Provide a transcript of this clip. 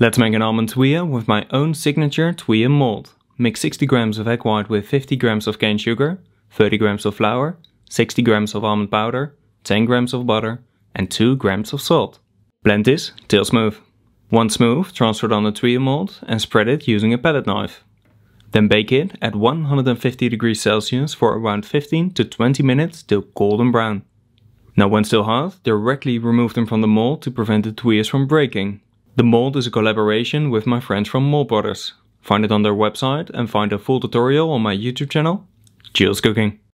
Let's make an almond tuile with my own signature tuile mold. Mix 60 grams of egg white with 50 grams of cane sugar, 30 grams of flour, 60 grams of almond powder, 10 grams of butter and 2 grams of salt. Blend this till smooth. Once smooth, transfer it on the tuile mold and spread it using a palette knife. Then bake it at 150 degrees Celsius for around 15 to 20 minutes till golden brown. Now when still hot, directly remove them from the mold to prevent the tuiles from breaking. The mold is a collaboration with my friends from Mold Brothers. Find it on their website and find a full tutorial on my YouTube channel, Jules Cooking.